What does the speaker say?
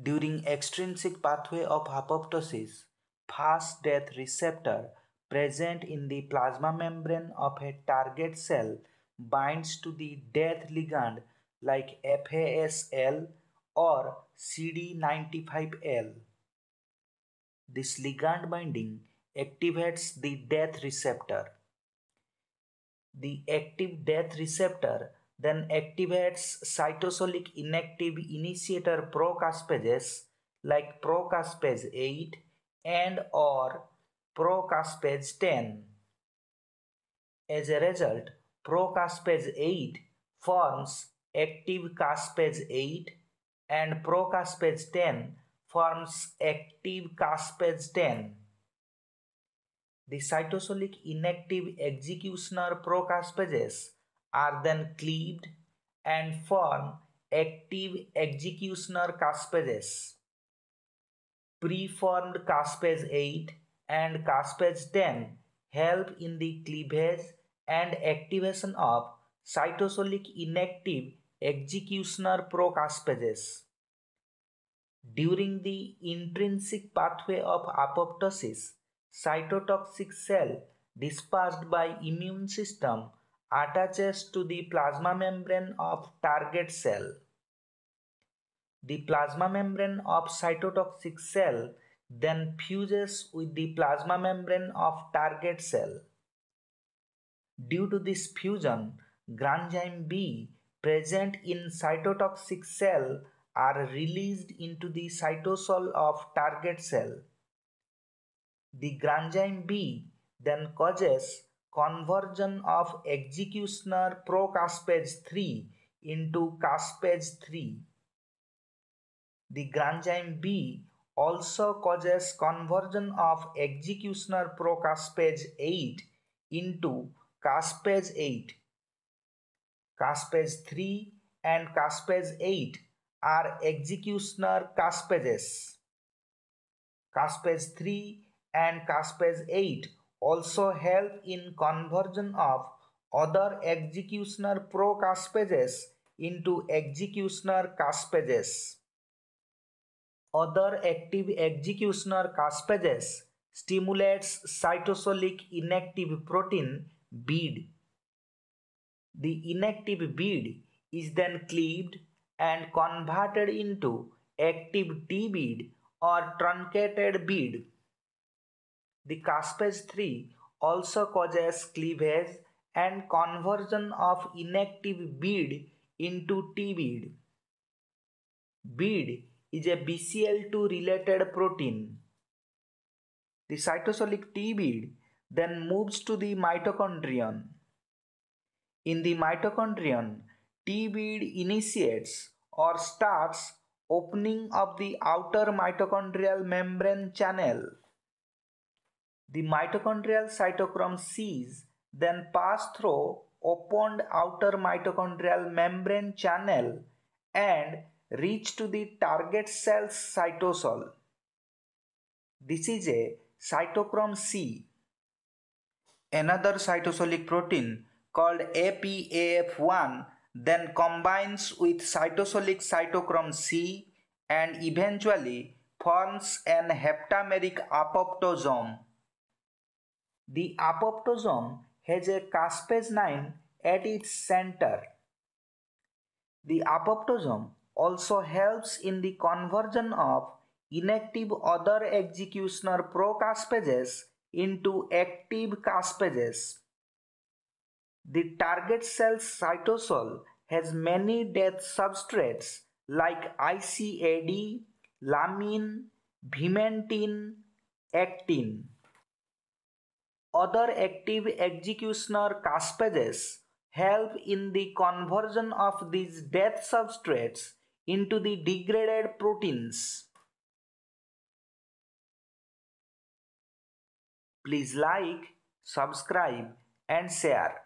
During extrinsic pathway of apoptosis, Fas death receptor present in the plasma membrane of a target cell binds to the death ligand like FASL or CD95L. This ligand binding activates the death receptor. The active death receptor then activates cytosolic inactive initiator procaspases like procaspase 8 and or procaspase 10. As a result, procaspase 8 forms active caspase 8 and procaspase 10 forms active caspase 10. The cytosolic inactive executioner procaspases are then cleaved and form active executioner caspases. Preformed caspase 8 and caspase 10 help in the cleavage and activation of cytosolic inactive executioner procaspases. During the intrinsic pathway of apoptosis, cytotoxic cell dispersed by immune system attaches to the plasma membrane of target cell. The plasma membrane of cytotoxic cell then fuses with the plasma membrane of target cell. Due to this fusion, granzyme B present in cytotoxic cell are released into the cytosol of target cell. The granzyme B then causes conversion of executioner pro procaspase 3 into caspase 3. The granzyme B also causes conversion of executioner pro procaspase 8 into caspase 8. Caspase 3 and caspase 8 are executioner caspases. Caspase 3 and caspase 8 also help in conversion of other executioner procaspases into executioner caspases. Other active executioner caspases stimulates cytosolic inactive protein Bid. The inactive Bid is then cleaved and converted into active T Bid or truncated Bid. The caspase 3 also causes cleavage and conversion of inactive Bid into T Bid. Bid is a BCL2 related protein. The cytosolic T Bid then moves to the mitochondrion. In the mitochondrion, T Bid initiates or starts opening of the outer mitochondrial membrane channel. The mitochondrial cytochrome Cs then pass through opened outer mitochondrial membrane channel and reach to the target cell's cytosol. This is a cytochrome C. Another cytosolic protein called APAF1 then combines with cytosolic cytochrome C and eventually forms an heptameric apoptosome. The apoptosome has a caspase 9 at its center. The apoptosome also helps in the conversion of inactive other executioner procaspases into active caspases. The target cell cytosol has many death substrates like ICAD, lamin, vimentin, actin. Other active executioner caspases help in the conversion of these death substrates into the degraded proteins. Please like, subscribe and share.